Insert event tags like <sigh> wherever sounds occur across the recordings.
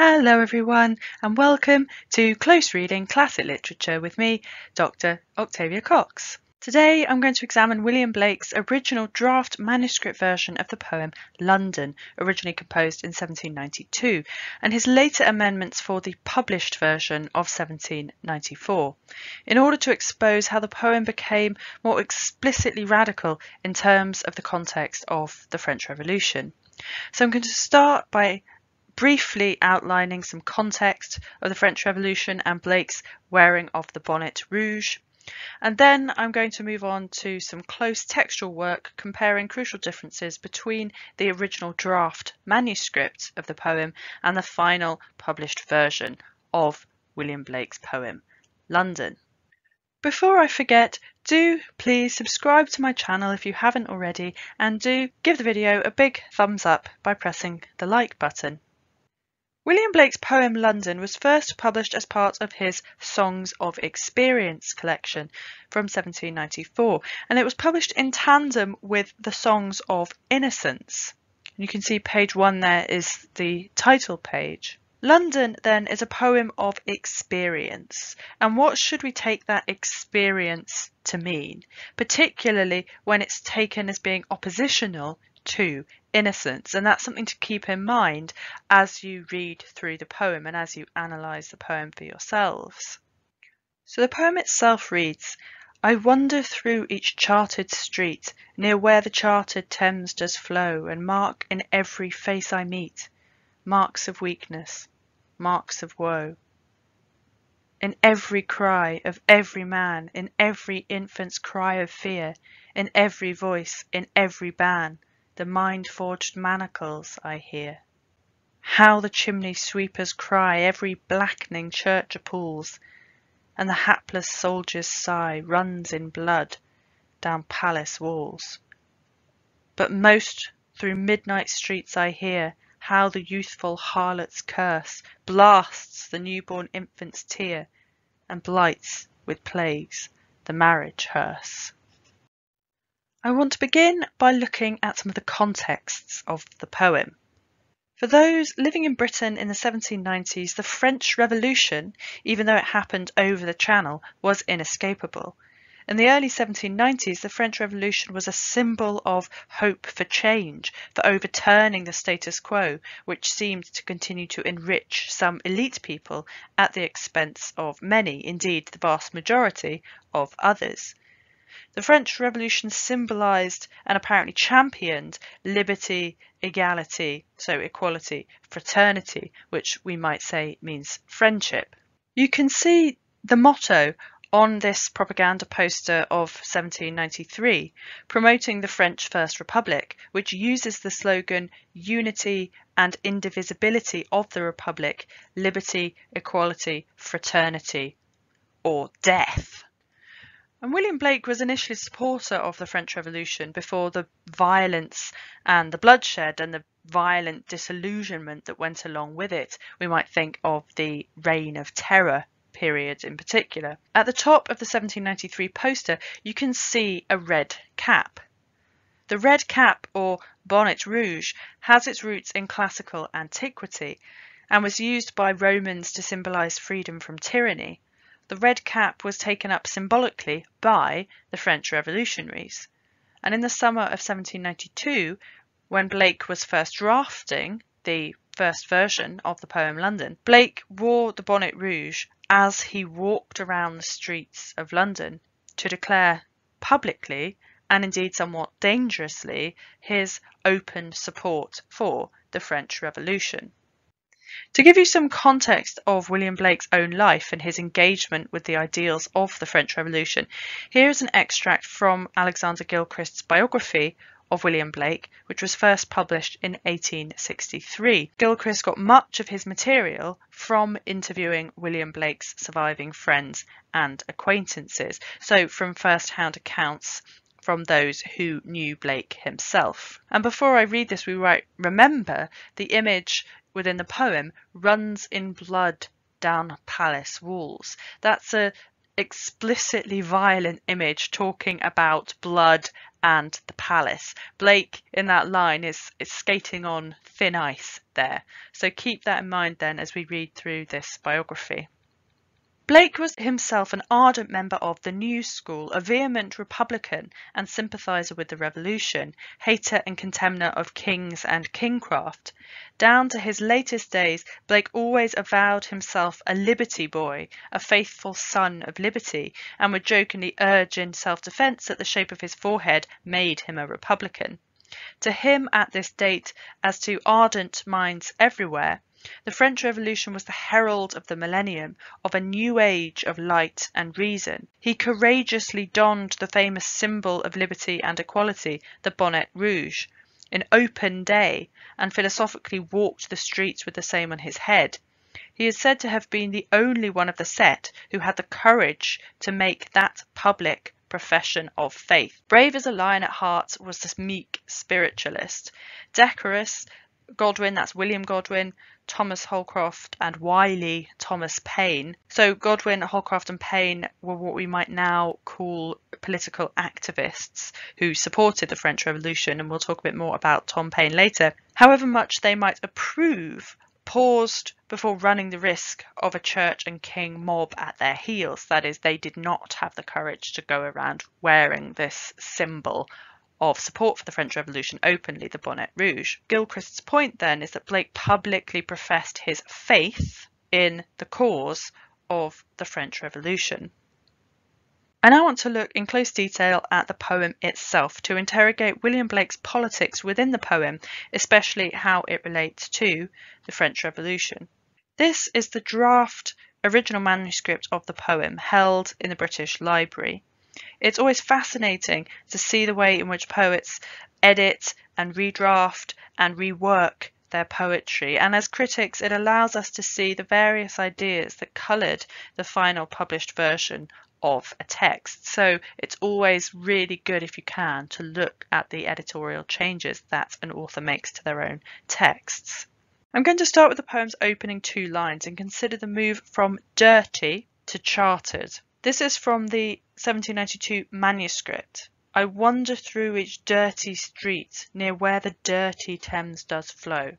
Hello everyone and welcome to Close Reading Classic Literature with me, Dr. Octavia Cox. Today I'm going to examine William Blake's original draft manuscript version of the poem London, originally composed in 1792, and his later amendments for the published version of 1794, in order to expose how the poem became more explicitly radical in terms of the context of the French Revolution. So I'm going to start by briefly outlining some context of the French Revolution and Blake's wearing of the bonnet rouge. And then I'm going to move on to some close textual work comparing crucial differences between the original draft manuscript of the poem and the final published version of William Blake's poem, London. Before I forget, do please subscribe to my channel if you haven't already and do give the video a big thumbs up by pressing the like button. William Blake's poem London was first published as part of his Songs of Experience collection from 1794, and it was published in tandem with the Songs of Innocence. You can see page one there is the title page. London then is a poem of experience. And what should we take that experience to mean, particularly when it's taken as being oppositional to innocence. And that's something to keep in mind as you read through the poem and as you analyse the poem for yourselves. So the poem itself reads, I wander through each charted street, near where the charted Thames does flow, and mark in every face I meet, marks of weakness, marks of woe. In every cry of every man, in every infant's cry of fear, in every voice, in every ban, the mind-forged manacles I hear. How the chimney sweepers cry every blackening church appalls, And the hapless soldier's sigh runs in blood down palace walls. But most through midnight streets I hear How the youthful harlot's curse Blasts the newborn infant's tear, And blights with plagues the marriage hearse. I want to begin by looking at some of the contexts of the poem. For those living in Britain in the 1790s, the French Revolution, even though it happened over the Channel, was inescapable. In the early 1790s, the French Revolution was a symbol of hope for change, for overturning the status quo, which seemed to continue to enrich some elite people at the expense of many, indeed the vast majority, of others. The French Revolution symbolized and apparently championed liberty, equality, so equality, fraternity, which we might say means friendship. You can see the motto on this propaganda poster of 1793, promoting the French First Republic, which uses the slogan Unity and Indivisibility of the Republic, Liberty, Equality, Fraternity, or Death. And William Blake was initially a supporter of the French Revolution before the violence and the bloodshed and the violent disillusionment that went along with it. We might think of the Reign of Terror period in particular. At the top of the 1793 poster, you can see a red cap. The red cap, or bonnet rouge, has its roots in classical antiquity and was used by Romans to symbolise freedom from tyranny the red cap was taken up symbolically by the French revolutionaries. And in the summer of 1792, when Blake was first drafting the first version of the poem London, Blake wore the bonnet rouge as he walked around the streets of London to declare publicly and indeed somewhat dangerously his open support for the French Revolution. To give you some context of William Blake's own life and his engagement with the ideals of the French Revolution, here is an extract from Alexander Gilchrist's biography of William Blake, which was first published in 1863. Gilchrist got much of his material from interviewing William Blake's surviving friends and acquaintances, so from first-hand accounts from those who knew Blake himself. And before I read this, we write remember the image within the poem runs in blood down palace walls. That's a explicitly violent image talking about blood and the palace. Blake in that line is, is skating on thin ice there. So keep that in mind then as we read through this biography. Blake was himself an ardent member of the New School, a vehement Republican and sympathiser with the Revolution, hater and contemner of kings and kingcraft. Down to his latest days, Blake always avowed himself a liberty boy, a faithful son of liberty, and would jokingly urge in self-defence that the shape of his forehead made him a Republican. To him at this date, as to ardent minds everywhere, the French Revolution was the herald of the millennium, of a new age of light and reason. He courageously donned the famous symbol of liberty and equality, the bonnet rouge, in open day, and philosophically walked the streets with the same on his head. He is said to have been the only one of the set who had the courage to make that public profession of faith. Brave as a lion at heart was this meek spiritualist. Decorous, Godwin, that's William Godwin, Thomas Holcroft, and wily Thomas Paine. So Godwin, Holcroft, and Paine were what we might now call political activists who supported the French Revolution, and we'll talk a bit more about Tom Paine later. However much they might approve paused before running the risk of a church and king mob at their heels. That is, they did not have the courage to go around wearing this symbol of support for the French Revolution openly, the Bonnet Rouge. Gilchrist's point then is that Blake publicly professed his faith in the cause of the French Revolution. I now want to look in close detail at the poem itself to interrogate William Blake's politics within the poem, especially how it relates to the French Revolution. This is the draft original manuscript of the poem held in the British Library. It's always fascinating to see the way in which poets edit and redraft and rework their poetry. And as critics, it allows us to see the various ideas that coloured the final published version of a text. So it's always really good if you can to look at the editorial changes that an author makes to their own texts. I'm going to start with the poem's opening two lines and consider the move from dirty to chartered. This is from the 1792 manuscript. I wander through each dirty street near where the dirty Thames does flow.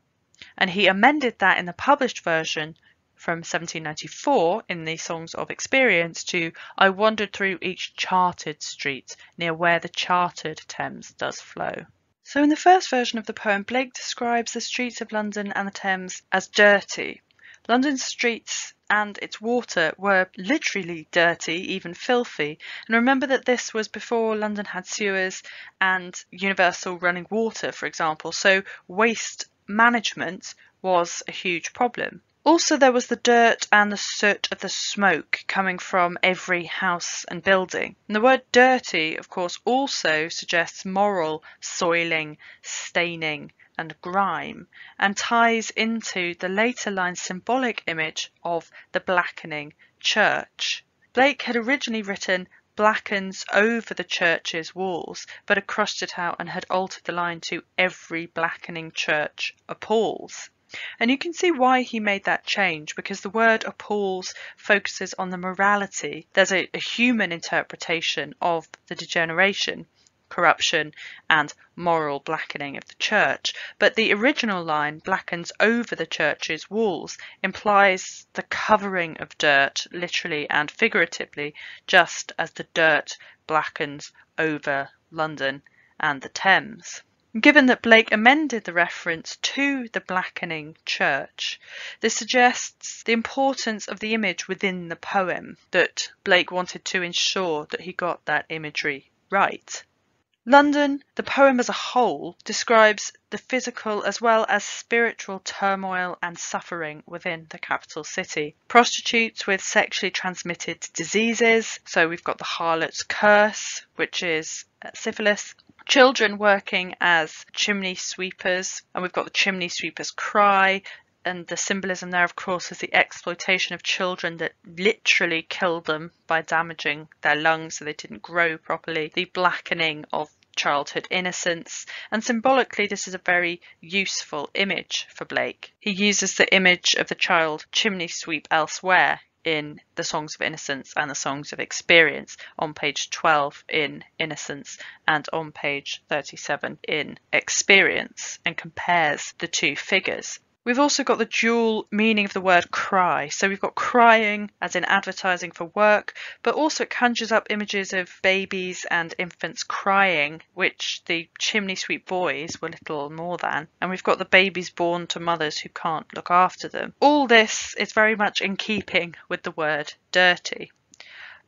And he amended that in the published version from 1794 in the Songs of Experience to I wandered through each chartered street near where the chartered Thames does flow. So in the first version of the poem, Blake describes the streets of London and the Thames as dirty. London's streets and its water were literally dirty, even filthy. And remember that this was before London had sewers and universal running water, for example, so waste management was a huge problem. Also, there was the dirt and the soot of the smoke coming from every house and building. And the word dirty, of course, also suggests moral soiling, staining, and grime, and ties into the later line's symbolic image of the blackening church. Blake had originally written blackens over the church's walls, but had crossed it out and had altered the line to every blackening church appalls. And you can see why he made that change because the word appalls focuses on the morality. There's a, a human interpretation of the degeneration corruption, and moral blackening of the church. But the original line, blackens over the church's walls, implies the covering of dirt, literally and figuratively, just as the dirt blackens over London and the Thames. Given that Blake amended the reference to the blackening church, this suggests the importance of the image within the poem, that Blake wanted to ensure that he got that imagery right. London, the poem as a whole, describes the physical as well as spiritual turmoil and suffering within the capital city. Prostitutes with sexually transmitted diseases, so we've got the harlot's curse, which is uh, syphilis, children working as chimney sweepers, and we've got the chimney sweeper's cry, and the symbolism there, of course, is the exploitation of children that literally killed them by damaging their lungs so they didn't grow properly, the blackening of childhood innocence, and symbolically, this is a very useful image for Blake. He uses the image of the child chimney sweep elsewhere in the Songs of Innocence and the Songs of Experience on page 12 in Innocence and on page 37 in Experience and compares the two figures. We've also got the dual meaning of the word cry. So we've got crying as in advertising for work, but also it conjures up images of babies and infants crying, which the chimney sweep boys were little more than. And we've got the babies born to mothers who can't look after them. All this is very much in keeping with the word dirty.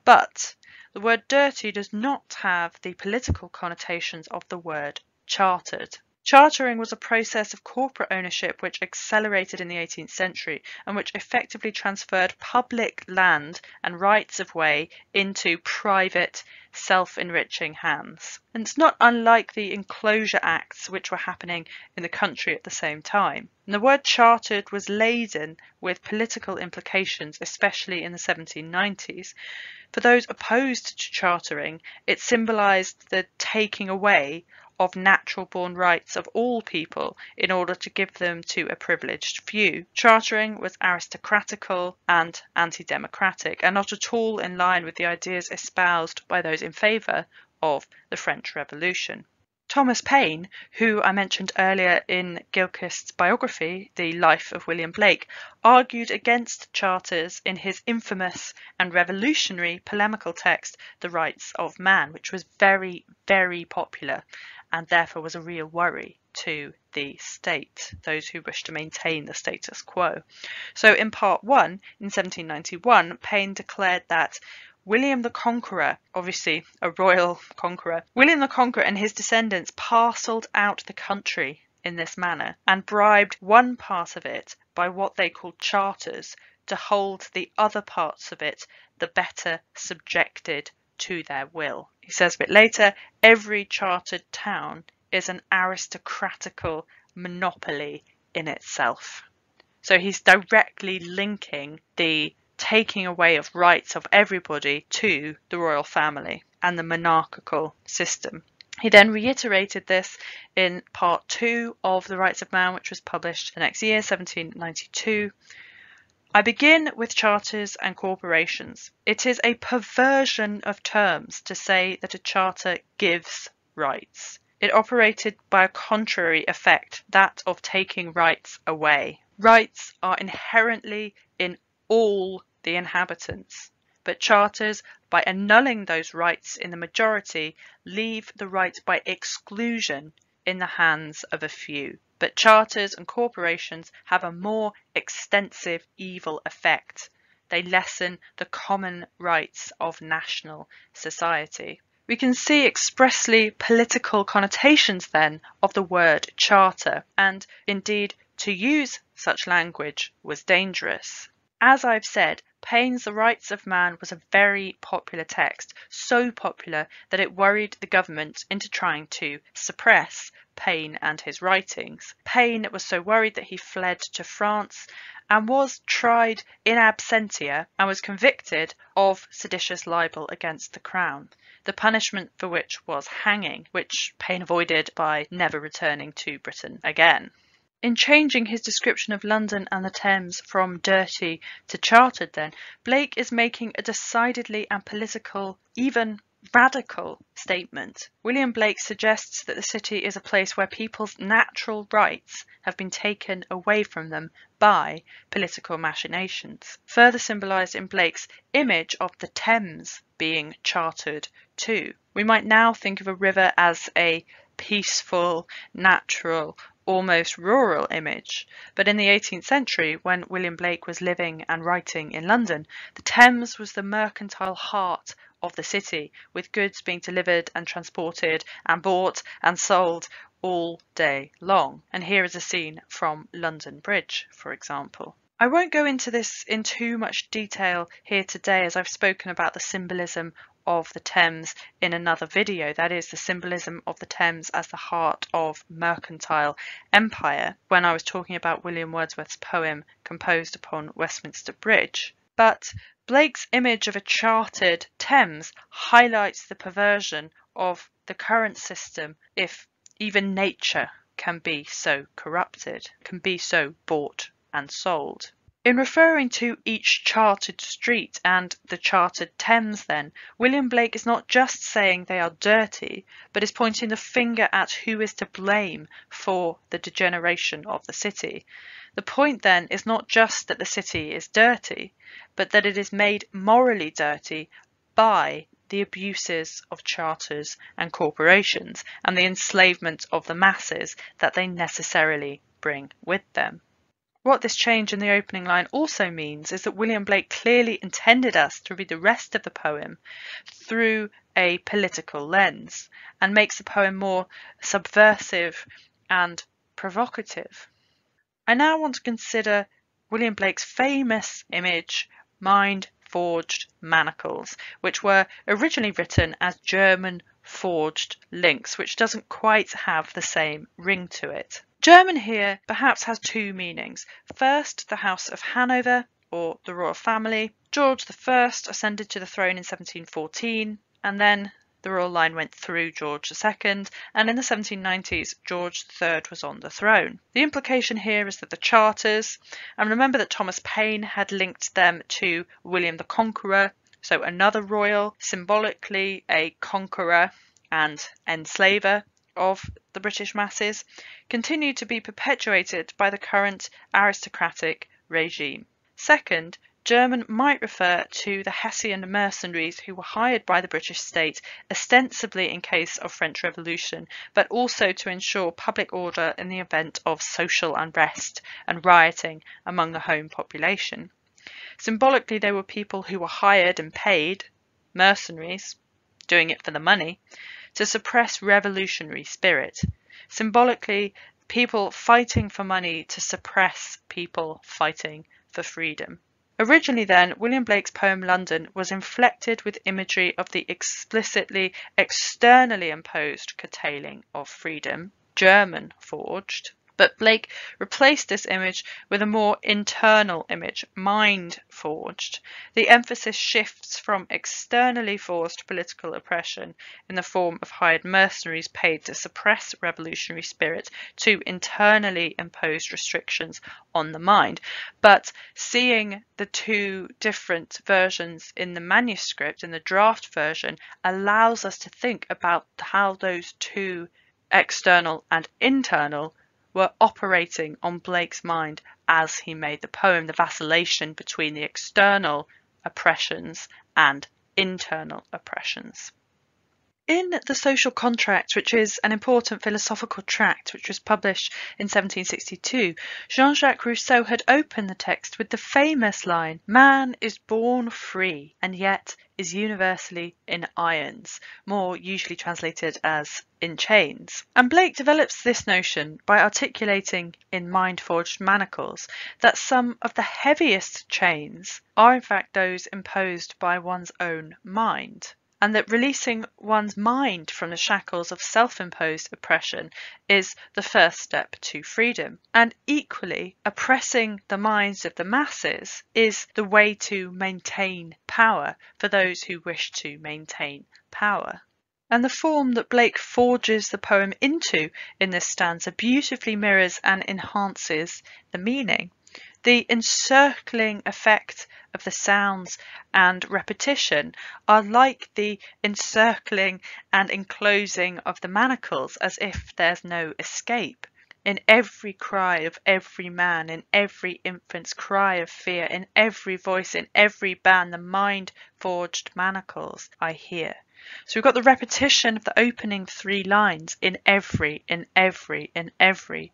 But the word dirty does not have the political connotations of the word chartered. Chartering was a process of corporate ownership which accelerated in the 18th century and which effectively transferred public land and rights of way into private, self enriching hands. And it's not unlike the enclosure acts which were happening in the country at the same time. And the word chartered was laden with political implications, especially in the 1790s. For those opposed to chartering, it symbolised the taking away of natural born rights of all people in order to give them to a privileged few. Chartering was aristocratical and anti democratic, and not at all in line with the ideas espoused by those in favour of the French Revolution. Thomas Paine, who I mentioned earlier in Gilchrist's biography, The Life of William Blake, argued against charters in his infamous and revolutionary polemical text, The Rights of Man, which was very, very popular and therefore was a real worry to the state, those who wished to maintain the status quo. So in part one, in 1791, Paine declared that William the Conqueror, obviously a royal <laughs> conqueror, William the Conqueror and his descendants parcelled out the country in this manner and bribed one part of it by what they called charters to hold the other parts of it the better subjected to their will. He says a bit later, every chartered town is an aristocratical monopoly in itself. So he's directly linking the taking away of rights of everybody to the royal family and the monarchical system. He then reiterated this in part two of The Rights of Man, which was published the next year, 1792, I begin with charters and corporations. It is a perversion of terms to say that a charter gives rights. It operated by a contrary effect, that of taking rights away. Rights are inherently in all the inhabitants, but charters, by annulling those rights in the majority, leave the right by exclusion in the hands of a few but charters and corporations have a more extensive evil effect. They lessen the common rights of national society. We can see expressly political connotations then of the word charter, and indeed to use such language was dangerous. As I've said, Paine's The Rights of Man was a very popular text, so popular that it worried the government into trying to suppress Paine and his writings. Paine was so worried that he fled to France and was tried in absentia and was convicted of seditious libel against the crown, the punishment for which was hanging, which Paine avoided by never returning to Britain again. In changing his description of London and the Thames from dirty to chartered, then, Blake is making a decidedly and political, even radical statement. William Blake suggests that the city is a place where people's natural rights have been taken away from them by political machinations, further symbolised in Blake's image of the Thames being chartered too. We might now think of a river as a peaceful, natural, almost rural image, but in the 18th century, when William Blake was living and writing in London, the Thames was the mercantile heart of the city, with goods being delivered and transported and bought and sold all day long. And here is a scene from London Bridge, for example. I won't go into this in too much detail here today as I've spoken about the symbolism of the Thames in another video, that is the symbolism of the Thames as the heart of mercantile empire, when I was talking about William Wordsworth's poem composed upon Westminster Bridge. But Blake's image of a chartered Thames highlights the perversion of the current system if even nature can be so corrupted, can be so bought and sold. In referring to each charted street and the charted Thames, then, William Blake is not just saying they are dirty, but is pointing the finger at who is to blame for the degeneration of the city. The point then is not just that the city is dirty, but that it is made morally dirty by the abuses of charters and corporations and the enslavement of the masses that they necessarily bring with them. What this change in the opening line also means is that William Blake clearly intended us to read the rest of the poem through a political lens and makes the poem more subversive and provocative. I now want to consider William Blake's famous image, mind forged manacles, which were originally written as German forged links, which doesn't quite have the same ring to it. German here perhaps has two meanings. First, the House of Hanover, or the royal family. George I ascended to the throne in 1714, and then the royal line went through George II, and in the 1790s, George III was on the throne. The implication here is that the charters, and remember that Thomas Paine had linked them to William the Conqueror, so another royal, symbolically a conqueror and enslaver, of the British masses continued to be perpetuated by the current aristocratic regime. Second, German might refer to the Hessian mercenaries who were hired by the British state ostensibly in case of French Revolution, but also to ensure public order in the event of social unrest and rioting among the home population. Symbolically, they were people who were hired and paid, mercenaries, doing it for the money, to suppress revolutionary spirit. Symbolically, people fighting for money to suppress people fighting for freedom. Originally, then, William Blake's poem London was inflected with imagery of the explicitly externally imposed curtailing of freedom, German forged, but Blake replaced this image with a more internal image, mind forged. The emphasis shifts from externally forced political oppression in the form of hired mercenaries paid to suppress revolutionary spirit to internally imposed restrictions on the mind. But seeing the two different versions in the manuscript, in the draft version, allows us to think about how those two external and internal were operating on Blake's mind as he made the poem, the vacillation between the external oppressions and internal oppressions. In The Social Contract, which is an important philosophical tract which was published in 1762, Jean Jacques Rousseau had opened the text with the famous line Man is born free and yet is universally in irons, more usually translated as in chains. And Blake develops this notion by articulating in Mind Forged Manacles that some of the heaviest chains are in fact those imposed by one's own mind and that releasing one's mind from the shackles of self imposed oppression is the first step to freedom. And equally, oppressing the minds of the masses is the way to maintain power for those who wish to maintain power. And the form that Blake forges the poem into in this stanza beautifully mirrors and enhances the meaning. The encircling effect of the sounds and repetition are like the encircling and enclosing of the manacles as if there's no escape. In every cry of every man, in every infant's cry of fear, in every voice, in every band, the mind forged manacles I hear. So we've got the repetition of the opening three lines in every, in every, in every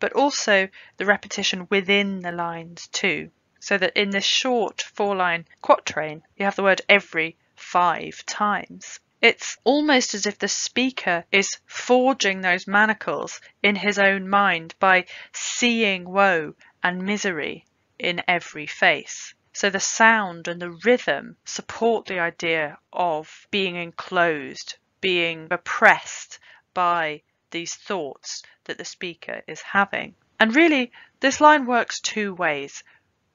but also the repetition within the lines too. So that in this short four line quatrain, you have the word every five times. It's almost as if the speaker is forging those manacles in his own mind by seeing woe and misery in every face. So the sound and the rhythm support the idea of being enclosed, being oppressed by these thoughts that the speaker is having. And really, this line works two ways.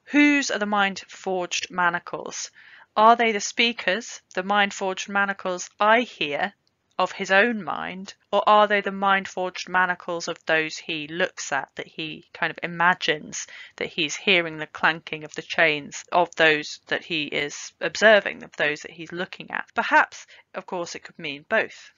Whose are the mind forged manacles? Are they the speakers, the mind forged manacles I hear, of his own mind, or are they the mind forged manacles of those he looks at, that he kind of imagines that he's hearing the clanking of the chains of those that he is observing, of those that he's looking at? Perhaps, of course, it could mean both.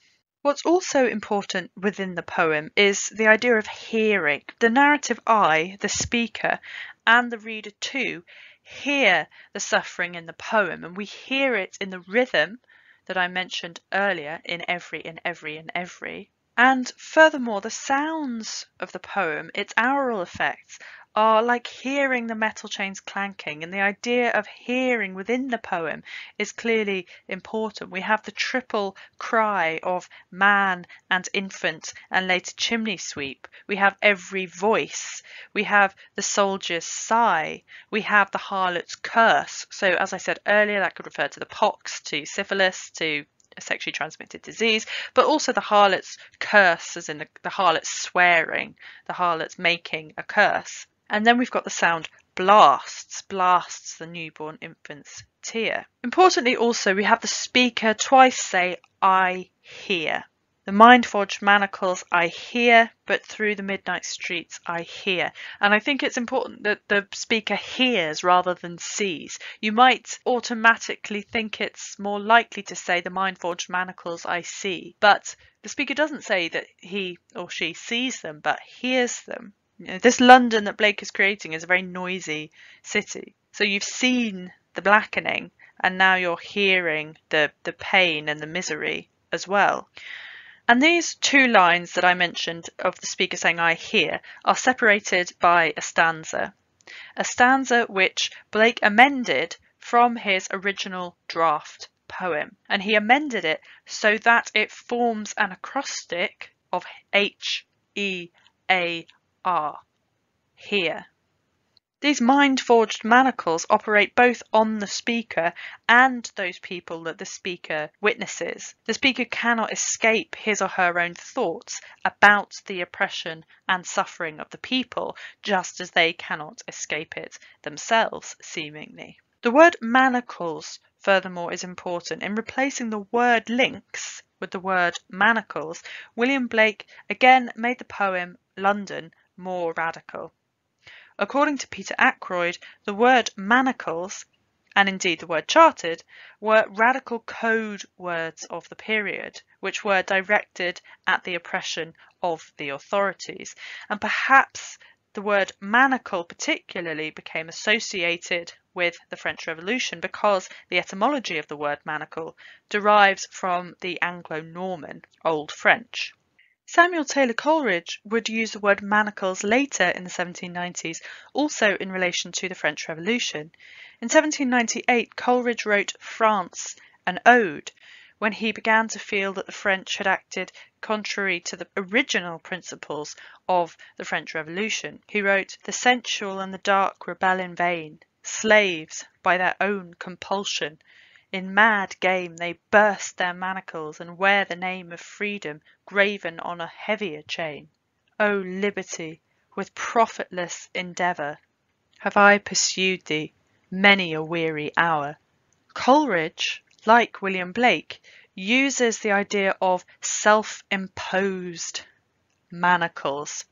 What's also important within the poem is the idea of hearing. The narrative I, the speaker, and the reader too hear the suffering in the poem, and we hear it in the rhythm that I mentioned earlier in every, in every, in every. And furthermore, the sounds of the poem, its aural effects, are like hearing the metal chains clanking, and the idea of hearing within the poem is clearly important. We have the triple cry of man and infant and later chimney sweep. We have every voice. We have the soldier's sigh. We have the harlot's curse. So, as I said earlier, that could refer to the pox, to syphilis, to a sexually transmitted disease, but also the harlot's curse, as in the, the harlot's swearing, the harlot's making a curse. And then we've got the sound blasts, blasts the newborn infant's tear. Importantly also we have the speaker twice say I hear. The mind forged manacles I hear, but through the midnight streets I hear. And I think it's important that the speaker hears rather than sees. You might automatically think it's more likely to say the mind forged manacles I see, but the speaker doesn't say that he or she sees them, but hears them. You know, this London that Blake is creating is a very noisy city. So you've seen the blackening and now you're hearing the, the pain and the misery as well. And these two lines that I mentioned of the speaker saying I hear are separated by a stanza. A stanza which Blake amended from his original draft poem. And he amended it so that it forms an acrostic of H E A are here. These mind-forged manacles operate both on the speaker and those people that the speaker witnesses. The speaker cannot escape his or her own thoughts about the oppression and suffering of the people, just as they cannot escape it themselves, seemingly. The word manacles, furthermore, is important. In replacing the word links with the word manacles, William Blake again made the poem London more radical. According to Peter Ackroyd, the word manacles, and indeed the word chartered, were radical code words of the period, which were directed at the oppression of the authorities. And perhaps the word manacle particularly became associated with the French Revolution because the etymology of the word manacle derives from the Anglo-Norman Old French. Samuel Taylor Coleridge would use the word manacles later in the 1790s, also in relation to the French Revolution. In 1798, Coleridge wrote France, an ode, when he began to feel that the French had acted contrary to the original principles of the French Revolution. He wrote, The sensual and the dark rebel in vain, slaves by their own compulsion. In mad game they burst their manacles and wear the name of freedom graven on a heavier chain. O liberty, with profitless endeavour have I pursued thee many a weary hour. Coleridge, like William Blake, uses the idea of self-imposed manacles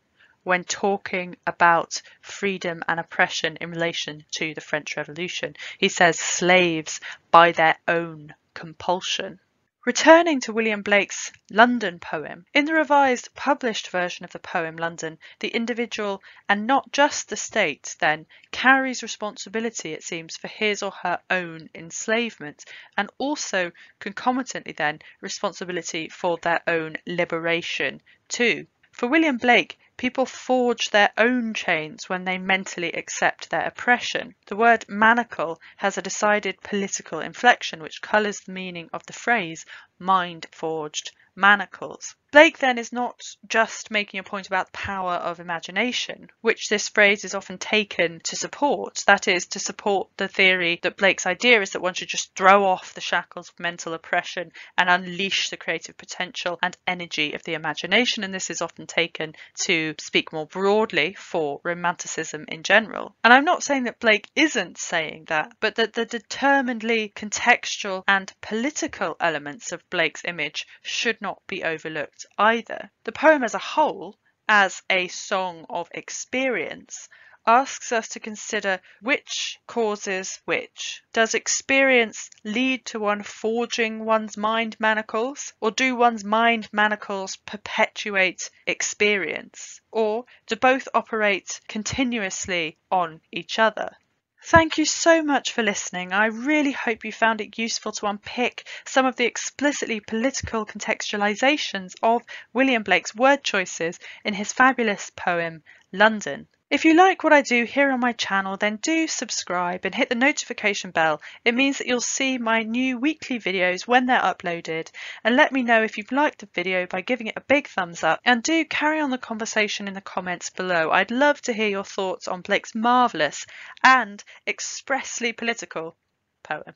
when talking about freedom and oppression in relation to the French Revolution. He says slaves by their own compulsion. Returning to William Blake's London poem, in the revised published version of the poem London, the individual and not just the state then carries responsibility, it seems, for his or her own enslavement and also concomitantly then responsibility for their own liberation too. For William Blake, people forge their own chains when they mentally accept their oppression. The word manacle has a decided political inflection which colours the meaning of the phrase mind forged manacles. Blake then is not just making a point about the power of imagination, which this phrase is often taken to support. That is, to support the theory that Blake's idea is that one should just throw off the shackles of mental oppression and unleash the creative potential and energy of the imagination. And this is often taken to speak more broadly for romanticism in general. And I'm not saying that Blake isn't saying that, but that the determinedly contextual and political elements of Blake's image should not be overlooked either. The poem as a whole, as a song of experience, asks us to consider which causes which. Does experience lead to one forging one's mind manacles, or do one's mind manacles perpetuate experience? Or do both operate continuously on each other? Thank you so much for listening. I really hope you found it useful to unpick some of the explicitly political contextualizations of William Blake's word choices in his fabulous poem London. If you like what I do here on my channel, then do subscribe and hit the notification bell. It means that you'll see my new weekly videos when they're uploaded. And let me know if you've liked the video by giving it a big thumbs up. And do carry on the conversation in the comments below. I'd love to hear your thoughts on Blake's marvellous and expressly political poem.